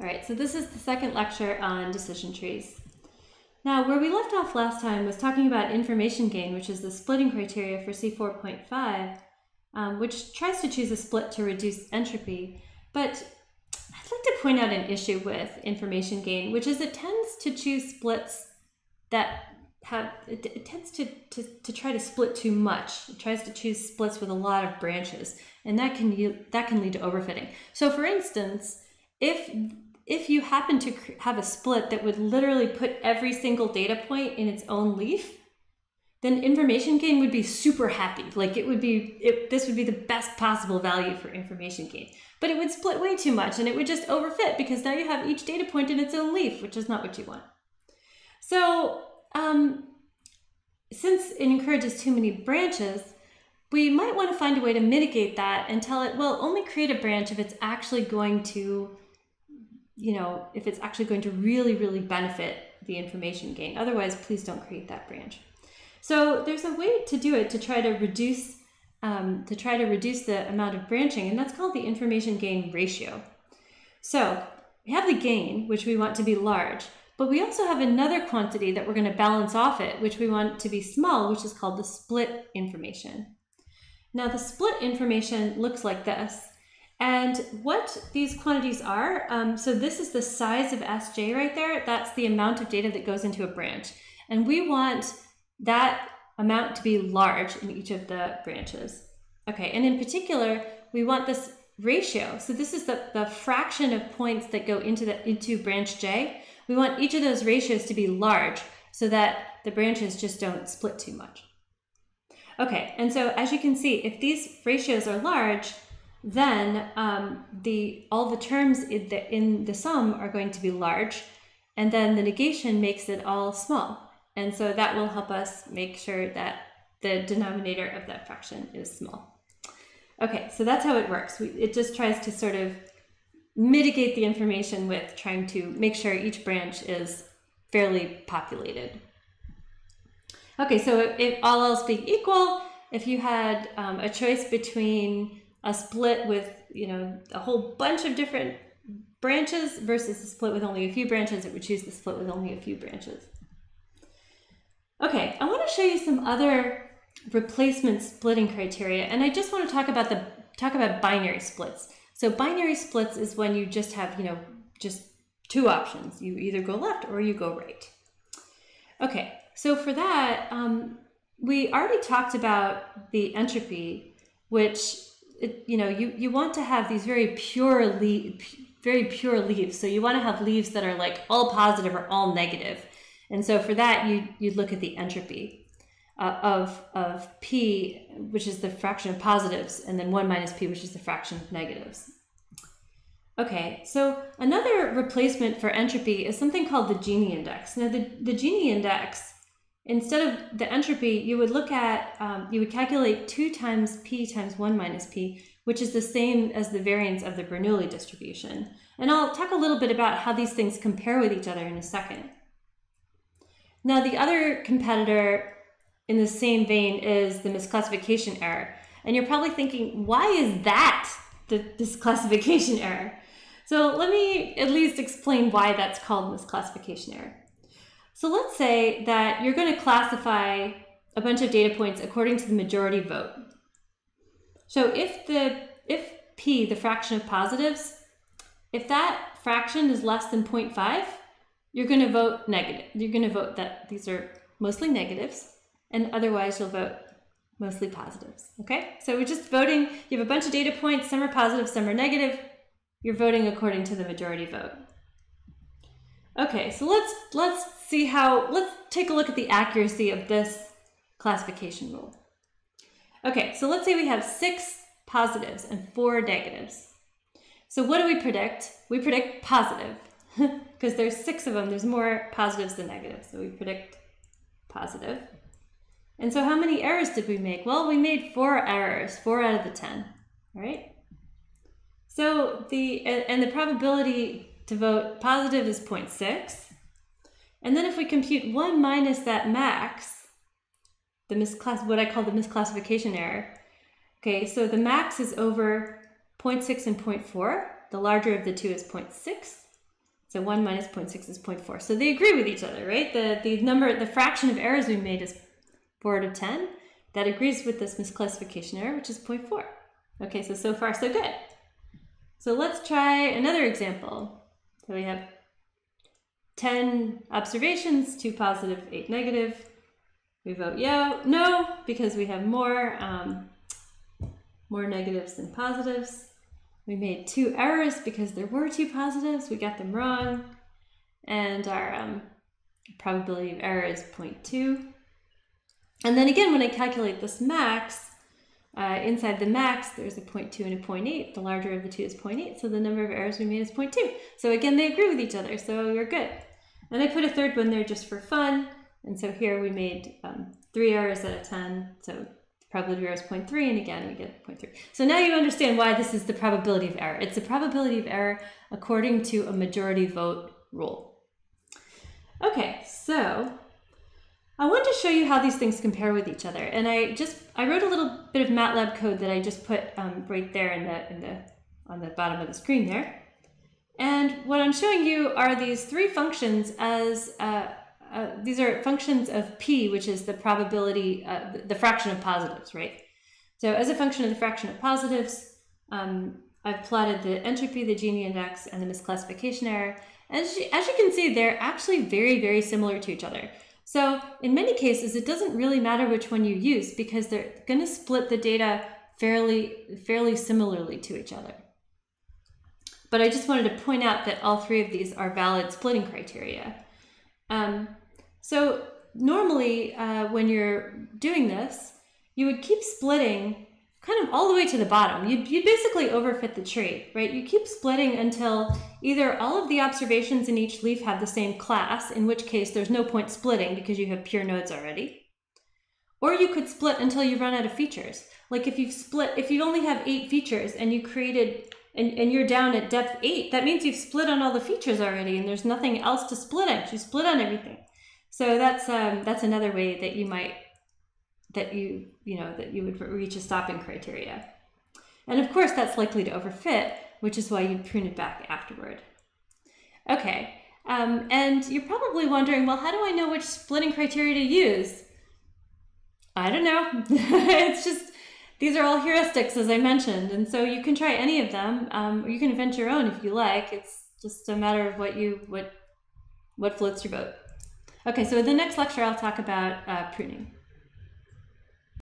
All right, so this is the second lecture on decision trees. Now, where we left off last time was talking about information gain, which is the splitting criteria for C4.5, um, which tries to choose a split to reduce entropy. But I'd like to point out an issue with information gain, which is it tends to choose splits that have, it, it tends to, to, to try to split too much. It tries to choose splits with a lot of branches, and that can, that can lead to overfitting. So for instance, if if you happen to have a split that would literally put every single data point in its own leaf, then information gain would be super happy. Like it would be, it, this would be the best possible value for information gain. But it would split way too much and it would just overfit because now you have each data point in its own leaf, which is not what you want. So um, since it encourages too many branches, we might want to find a way to mitigate that and tell it, well, only create a branch if it's actually going to you know, if it's actually going to really, really benefit the information gain. Otherwise, please don't create that branch. So there's a way to do it to try to reduce um, to try to reduce the amount of branching, and that's called the information gain ratio. So we have the gain, which we want to be large, but we also have another quantity that we're going to balance off it, which we want to be small, which is called the split information. Now the split information looks like this. And what these quantities are, um, so this is the size of Sj right there. That's the amount of data that goes into a branch. And we want that amount to be large in each of the branches. Okay, and in particular, we want this ratio. So this is the, the fraction of points that go into the into branch J. We want each of those ratios to be large so that the branches just don't split too much. Okay, and so as you can see, if these ratios are large, then um, the all the terms in the, in the sum are going to be large, and then the negation makes it all small. And so that will help us make sure that the denominator of that fraction is small. Okay, so that's how it works. We, it just tries to sort of mitigate the information with trying to make sure each branch is fairly populated. Okay, so if all else being equal, if you had um, a choice between a split with you know a whole bunch of different branches versus a split with only a few branches, it would choose the split with only a few branches. Okay, I want to show you some other replacement splitting criteria, and I just want to talk about the talk about binary splits. So binary splits is when you just have you know just two options. You either go left or you go right. Okay, so for that, um, we already talked about the entropy, which it, you know, you, you want to have these very pure le- very pure leaves. So you want to have leaves that are like all positive or all negative. And so for that, you you'd look at the entropy uh, of of p, which is the fraction of positives, and then one minus p, which is the fraction of negatives. Okay, so another replacement for entropy is something called the Gini index. Now the, the Gini index instead of the entropy, you would look at, um, you would calculate 2 times p times 1 minus p, which is the same as the variance of the Bernoulli distribution. And I'll talk a little bit about how these things compare with each other in a second. Now, the other competitor in the same vein is the misclassification error. And you're probably thinking, why is that the misclassification error? So let me at least explain why that's called misclassification error. So let's say that you're going to classify a bunch of data points according to the majority vote. So if the if p, the fraction of positives, if that fraction is less than 0.5, you're going to vote negative. You're going to vote that these are mostly negatives, and otherwise you'll vote mostly positives. Okay? So we're just voting. You have a bunch of data points. Some are positive, some are negative. You're voting according to the majority vote. Okay, so let's let's see how let's take a look at the accuracy of this classification rule. Okay, so let's say we have six positives and four negatives. So what do we predict? We predict positive because there's six of them. There's more positives than negatives. So we predict positive. And so how many errors did we make? Well, we made four errors, four out of the 10, all right? So the, and the probability to vote positive is 0.6. And then if we compute 1 minus that max, the misclass what I call the misclassification error, okay, so the max is over 0.6 and 0.4. The larger of the two is 0.6. So 1 minus 0.6 is 0.4. So they agree with each other, right? The, the number, the fraction of errors we made is 4 out of 10. That agrees with this misclassification error, which is 0.4. Okay, so so far so good. So let's try another example. So we have 10 observations, 2 positive, 8 negative. We vote yo, no, because we have more, um, more negatives than positives. We made two errors because there were two positives. We got them wrong. And our um, probability of error is 0.2. And then again, when I calculate this max, uh, inside the max, there's a 0.2 and a 0.8. The larger of the two is 0.8, so the number of errors we made is 0.2. So again, they agree with each other, so you're good. And I put a third one there just for fun. And so here we made um, three errors out of 10, so the probability of error is 0.3, and again, we get 0.3. So now you understand why this is the probability of error. It's the probability of error according to a majority vote rule. Okay, so I want to show you how these things compare with each other. And I just, I wrote a little bit of MATLAB code that I just put um, right there in the, in the, on the bottom of the screen there. And what I'm showing you are these three functions as, uh, uh, these are functions of p, which is the probability, uh, the fraction of positives, right? So as a function of the fraction of positives, um, I've plotted the entropy, the Gini index, and the misclassification error. As you, as you can see, they're actually very, very similar to each other. So in many cases, it doesn't really matter which one you use because they're going to split the data fairly, fairly similarly to each other. But I just wanted to point out that all three of these are valid splitting criteria. Um, so normally uh, when you're doing this, you would keep splitting kind of all the way to the bottom. You'd, you'd basically overfit the tree, right? You keep splitting until either all of the observations in each leaf have the same class, in which case there's no point splitting because you have pure nodes already. Or you could split until you run out of features. Like if you've split, if you only have eight features and you created, and, and you're down at depth eight, that means you've split on all the features already and there's nothing else to split on. You split on everything. So that's um, that's another way that you might that you you know that you would reach a stopping criteria and of course that's likely to overfit which is why you prune it back afterward okay um, and you're probably wondering well how do i know which splitting criteria to use i don't know it's just these are all heuristics as i mentioned and so you can try any of them um, or you can invent your own if you like. It's just a matter of what you what what floats your boat. Okay so in the next lecture i'll talk about uh, pruning